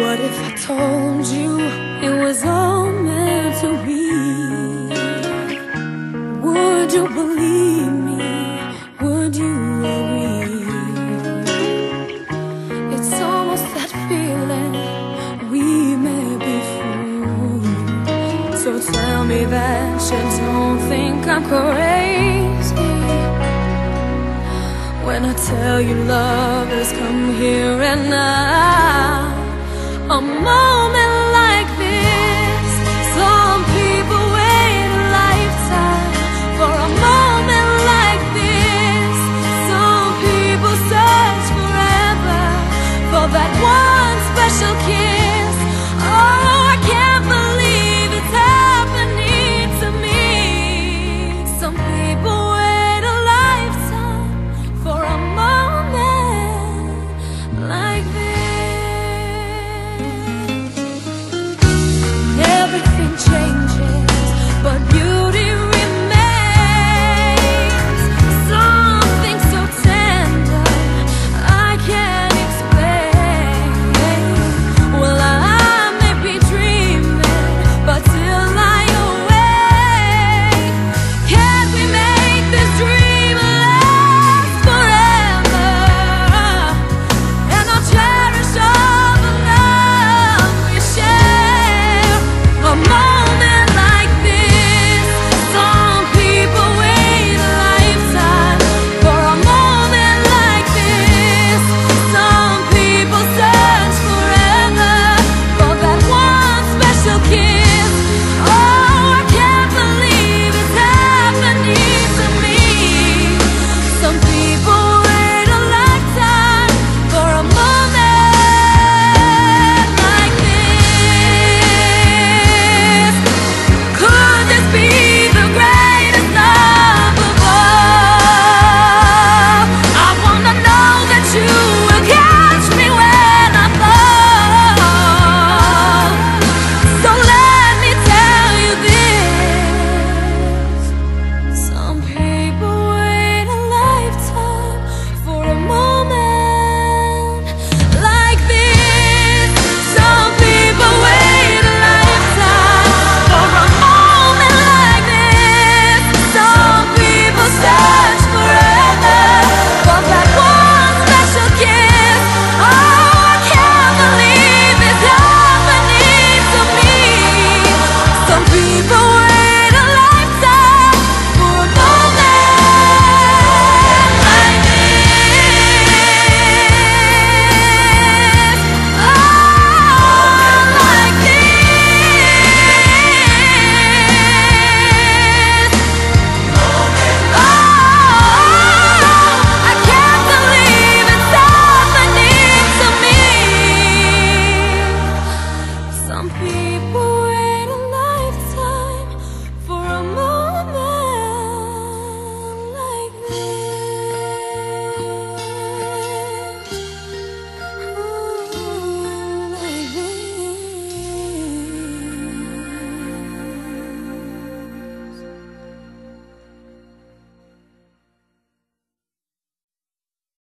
What if I told you it was all meant to be? Would you believe me? Would you agree? It's almost that feeling we may be fooled. So tell me that you don't think I'm crazy when I tell you love has come here and now. Mom. on.